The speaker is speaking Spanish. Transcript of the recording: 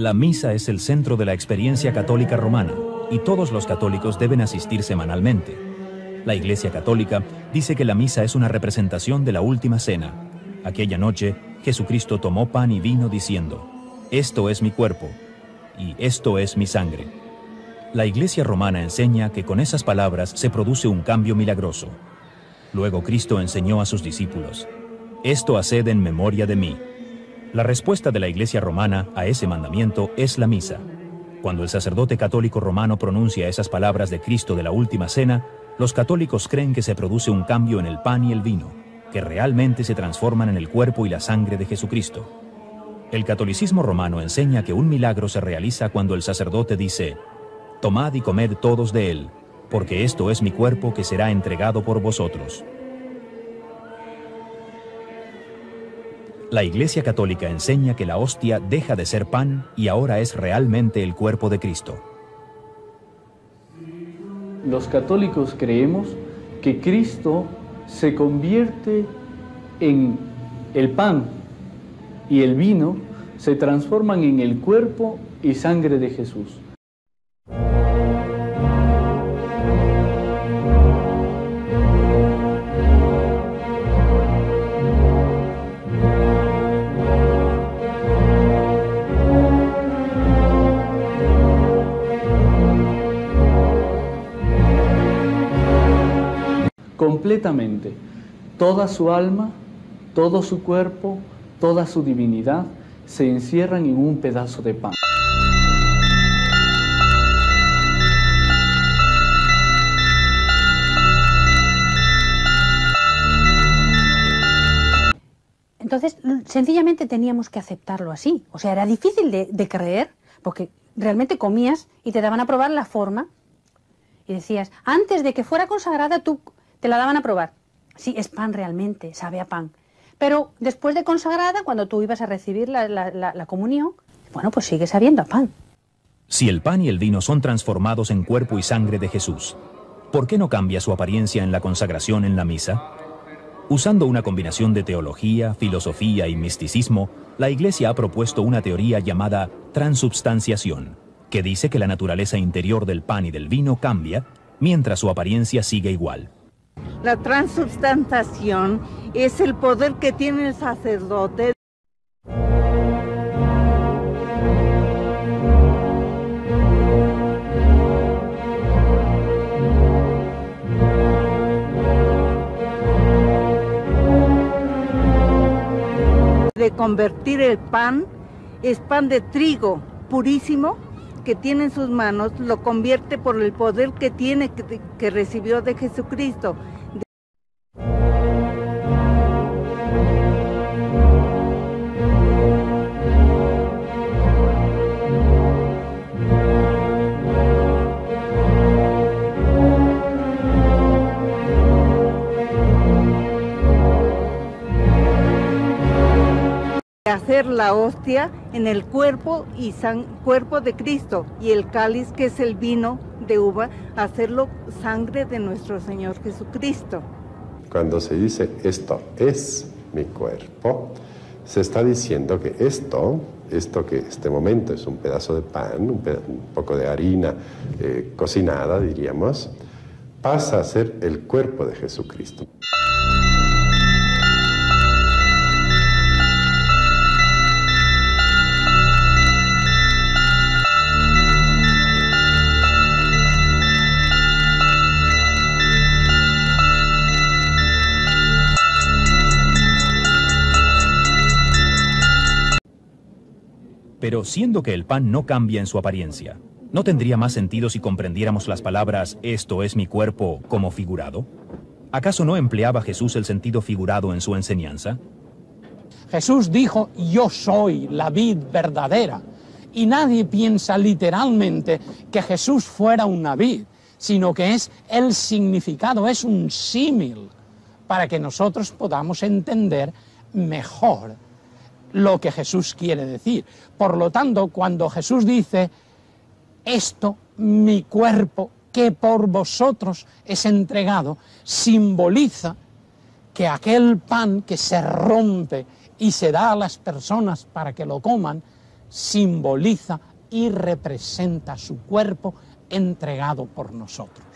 La misa es el centro de la experiencia católica romana y todos los católicos deben asistir semanalmente. La Iglesia Católica dice que la misa es una representación de la última cena. Aquella noche, Jesucristo tomó pan y vino diciendo, Esto es mi cuerpo y esto es mi sangre. La Iglesia romana enseña que con esas palabras se produce un cambio milagroso. Luego Cristo enseñó a sus discípulos, Esto haced en memoria de mí. La respuesta de la Iglesia romana a ese mandamiento es la misa. Cuando el sacerdote católico romano pronuncia esas palabras de Cristo de la última cena, los católicos creen que se produce un cambio en el pan y el vino, que realmente se transforman en el cuerpo y la sangre de Jesucristo. El catolicismo romano enseña que un milagro se realiza cuando el sacerdote dice, Tomad y comed todos de él, porque esto es mi cuerpo que será entregado por vosotros. La Iglesia Católica enseña que la hostia deja de ser pan y ahora es realmente el cuerpo de Cristo. Los católicos creemos que Cristo se convierte en el pan y el vino se transforman en el cuerpo y sangre de Jesús. Completamente. Toda su alma, todo su cuerpo, toda su divinidad se encierran en un pedazo de pan. Entonces, sencillamente teníamos que aceptarlo así. O sea, era difícil de, de creer, porque realmente comías y te daban a probar la forma. Y decías, antes de que fuera consagrada, tú te la daban a probar. Sí, es pan realmente, sabe a pan. Pero después de consagrada, cuando tú ibas a recibir la, comunión, bueno, pues sigue sabiendo a pan. Si el pan y el vino son transformados en cuerpo y sangre de Jesús, ¿por qué no cambia su apariencia en la consagración en la misa? Usando una combinación de teología, filosofía y misticismo, la Iglesia ha propuesto una teoría llamada transubstanciación, que dice que la naturaleza interior del pan y del vino cambia mientras su apariencia sigue igual. La transubstantación es el poder que tiene el sacerdote. de convertir el pan, es pan de trigo purísimo que tiene en sus manos, lo convierte por el poder que tiene, que, recibió de Jesucristo. Hacer la hostia en el cuerpo y cuerpo de Cristo y el cáliz que es el vino de uva, hacerlo sangre de nuestro Señor Jesucristo. Cuando se dice esto es mi cuerpo, se está diciendo que esto, esto que este momento es un pedazo de pan, un, poco de harina eh, cocinada, diríamos, pasa a ser el cuerpo de Jesucristo. Pero siendo que el pan no cambia en su apariencia, ¿no tendría más sentido si comprendiéramos las palabras esto es mi cuerpo como figurado? ¿Acaso no empleaba Jesús el sentido figurado en su enseñanza? Jesús dijo, yo soy la vid verdadera. Y nadie piensa literalmente que Jesús fuera una vid, sino que es el significado, es un símil, para que nosotros podamos entender mejor lo que Jesús quiere decir. Por lo tanto, cuando Jesús dice, esto, mi cuerpo, que por vosotros es entregado, simboliza que aquel pan que se rompe y se da a las personas para que lo coman, simboliza y representa su cuerpo entregado por nosotros.